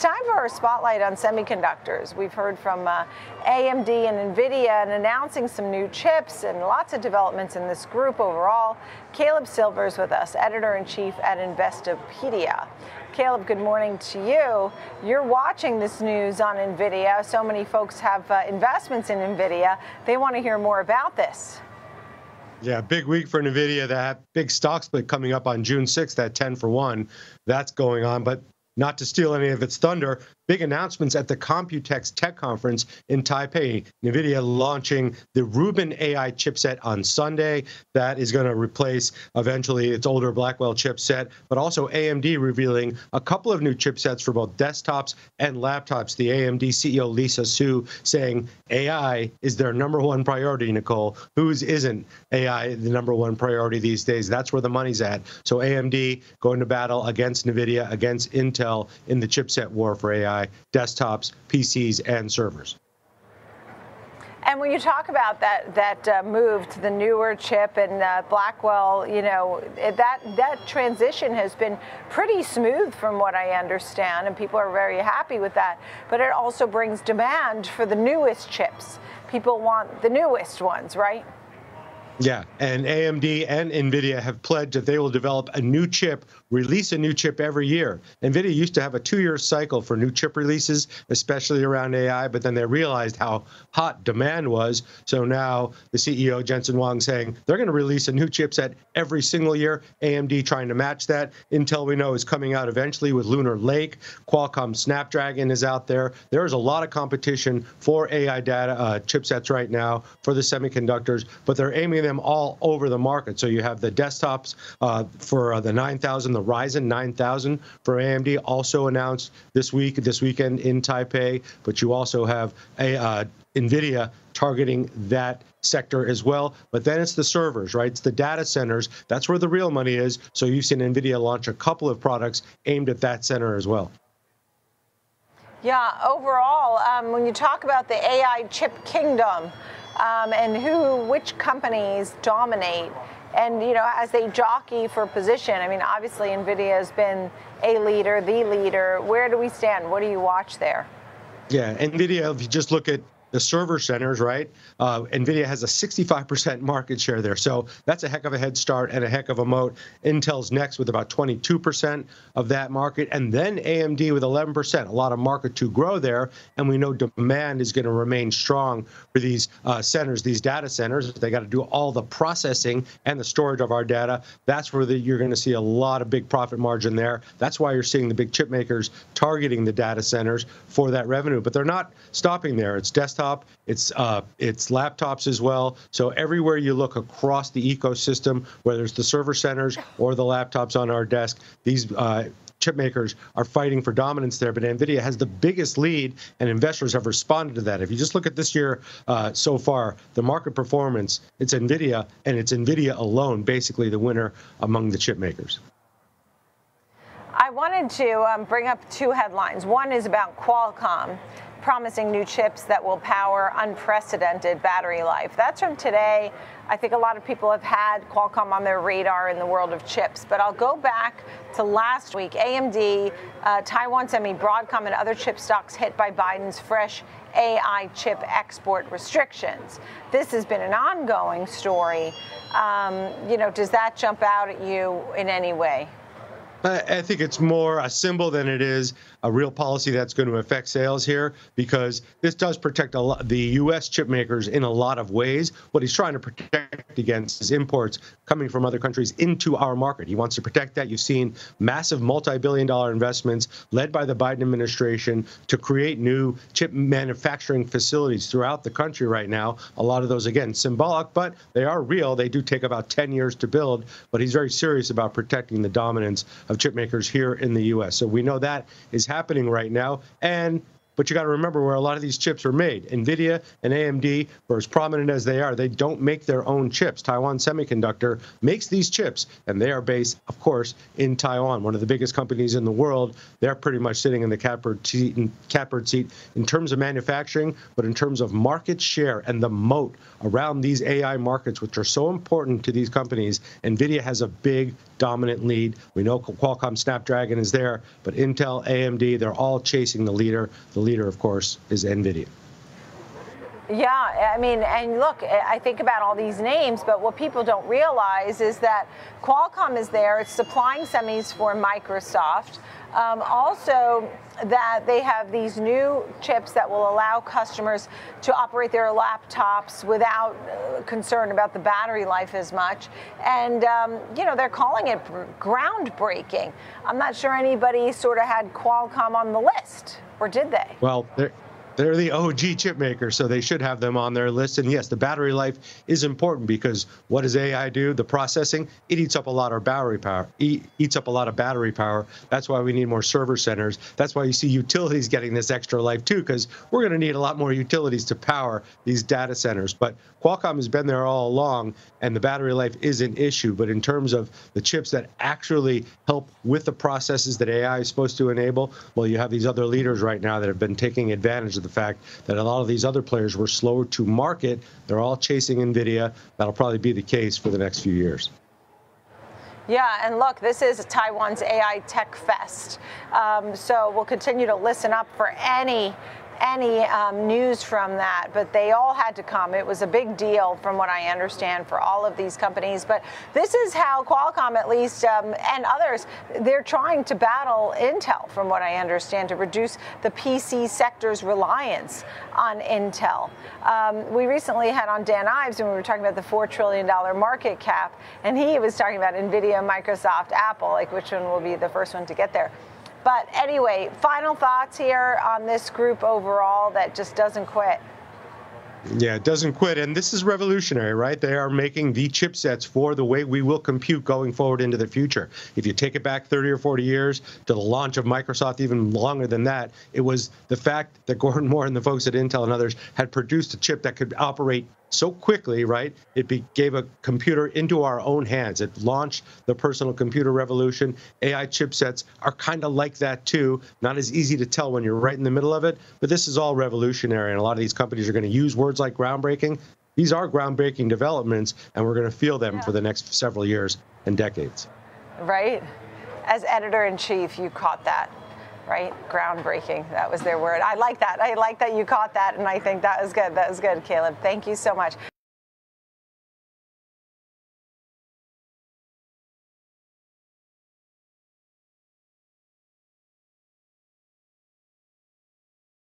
It's time for our spotlight on semiconductors. We've heard from uh, AMD and NVIDIA and announcing some new chips and lots of developments in this group overall. Caleb Silver's with us, editor in chief at Investopedia. Caleb, good morning to you. You're watching this news on NVIDIA. So many folks have uh, investments in NVIDIA. They want to hear more about this. Yeah, big week for NVIDIA. That big stock split coming up on June 6th, that 10 for 1. That's going on. But not to steal any of its thunder, big announcements at the Computex Tech Conference in Taipei. NVIDIA launching the Rubin AI chipset on Sunday. That is going to replace eventually its older Blackwell chipset, but also AMD revealing a couple of new chipsets for both desktops and laptops. The AMD CEO Lisa Su saying AI is their number one priority, Nicole. Whose isn't AI the number one priority these days? That's where the money's at. So AMD going to battle against NVIDIA, against Intel in the chipset war for AI desktops, PCs, and servers. And when you talk about that that uh, move to the newer chip and uh, Blackwell, you know that that transition has been pretty smooth from what I understand, and people are very happy with that. But it also brings demand for the newest chips. People want the newest ones, right? Yeah, and AMD and NVIDIA have pledged that they will develop a new chip, release a new chip every year. NVIDIA used to have a two year cycle for new chip releases, especially around AI, but then they realized how hot demand was. So now the CEO, Jensen Huang, saying they're going to release a new chipset every single year. AMD trying to match that. Intel, we know, is coming out eventually with Lunar Lake. Qualcomm Snapdragon is out there. There is a lot of competition for AI data uh, chipsets right now for the semiconductors, but they're aiming them all over the market. So you have the desktops uh, for uh, the 9000, the Ryzen 9000 for AMD also announced this week, this weekend in Taipei. But you also have a uh, NVIDIA targeting that sector as well. But then it's the servers, right? It's the data centers. That's where the real money is. So you've seen NVIDIA launch a couple of products aimed at that center as well. Yeah, overall, um, when you talk about the AI chip kingdom, um, and who, which companies dominate. And you know, as they jockey for position, I mean, obviously Nvidia has been a leader, the leader. Where do we stand? What do you watch there? Yeah, Nvidia. If you just look at the server centers, right? Uh, NVIDIA has a 65% market share there. So that's a heck of a head start and a heck of a moat. Intel's next with about 22% of that market. And then AMD with 11%. A lot of market to grow there. And we know demand is going to remain strong for these uh, centers, these data centers. They got to do all the processing and the storage of our data. That's where the, you're going to see a lot of big profit margin there. That's why you're seeing the big chip makers targeting the data centers for that revenue. But they're not stopping there. It's desktop desktop, it's uh, it's laptops as well. So everywhere you look across the ecosystem, whether it's the server centers or the laptops on our desk, these uh, chip makers are fighting for dominance there, but NVIDIA has the biggest lead, and investors have responded to that. If you just look at this year uh, so far, the market performance, it's NVIDIA, and it's NVIDIA alone, basically the winner among the chip makers. I wanted to um, bring up two headlines. One is about Qualcomm promising new chips that will power unprecedented battery life. That's from today. I think a lot of people have had Qualcomm on their radar in the world of chips. But I'll go back to last week. AMD, uh, Taiwan Semi, Broadcom, and other chip stocks hit by Biden's fresh AI chip export restrictions. This has been an ongoing story. Um, you know, does that jump out at you in any way? I think it's more a symbol than it is a real policy that's going to affect sales here because this does protect lot, the U.S. chip makers in a lot of ways. What he's trying to protect against is imports coming from other countries into our market. He wants to protect that. You've seen massive multi-billion dollar investments led by the Biden administration to create new chip manufacturing facilities throughout the country right now. A lot of those, again, symbolic, but they are real. They do take about 10 years to build, but he's very serious about protecting the dominance of chip makers here in the U.S. So we know that is happening right now. And But you got to remember where a lot of these chips are made. NVIDIA and AMD, for as prominent as they are, they don't make their own chips. Taiwan Semiconductor makes these chips, and they are based, of course, in Taiwan, one of the biggest companies in the world. They're pretty much sitting in the catbird seat in, catbird seat in terms of manufacturing, but in terms of market share and the moat around these AI markets, which are so important to these companies. NVIDIA has a big, dominant lead. We know Qualcomm Snapdragon is there, but Intel, AMD, they're all chasing the leader. The leader, of course, is NVIDIA. Yeah, I mean, and look, I think about all these names, but what people don't realize is that Qualcomm is there. It's supplying semis for Microsoft. Um, also, that they have these new chips that will allow customers to operate their laptops without uh, concern about the battery life as much. And, um, you know, they're calling it groundbreaking. I'm not sure anybody sort of had Qualcomm on the list, or did they? Well, they're the OG chip maker, so they should have them on their list. And yes, the battery life is important because what does AI do? The processing, it eats up a lot of battery power. It eats up a lot of battery power. That's why we need more server centers. That's why you see utilities getting this extra life too, because we're going to need a lot more utilities to power these data centers. But Qualcomm has been there all along, and the battery life is an issue. But in terms of the chips that actually help with the processes that AI is supposed to enable, well, you have these other leaders right now that have been taking advantage of the fact that a lot of these other players were slower to market. They're all chasing NVIDIA. That'll probably be the case for the next few years. Yeah, and look, this is Taiwan's AI Tech Fest. Um, so we'll continue to listen up for any any um, news from that, but they all had to come. It was a big deal, from what I understand, for all of these companies. But this is how Qualcomm, at least, um, and others, they're trying to battle Intel, from what I understand, to reduce the PC sector's reliance on Intel. Um, we recently had on Dan Ives, and we were talking about the $4 trillion market cap, and he was talking about NVIDIA, Microsoft, Apple, like which one will be the first one to get there. But anyway, final thoughts here on this group overall that just doesn't quit. Yeah, it doesn't quit. And this is revolutionary, right? They are making the chipsets for the way we will compute going forward into the future. If you take it back 30 or 40 years to the launch of Microsoft, even longer than that, it was the fact that Gordon Moore and the folks at Intel and others had produced a chip that could operate so quickly, right? It be, gave a computer into our own hands. It launched the personal computer revolution. AI chipsets are kind of like that too. Not as easy to tell when you're right in the middle of it, but this is all revolutionary. And a lot of these companies are going to use words like groundbreaking. These are groundbreaking developments, and we're going to feel them yeah. for the next several years and decades. Right. As editor in chief, you caught that right? Groundbreaking. That was their word. I like that. I like that you caught that, and I think that was good. That was good, Caleb. Thank you so much.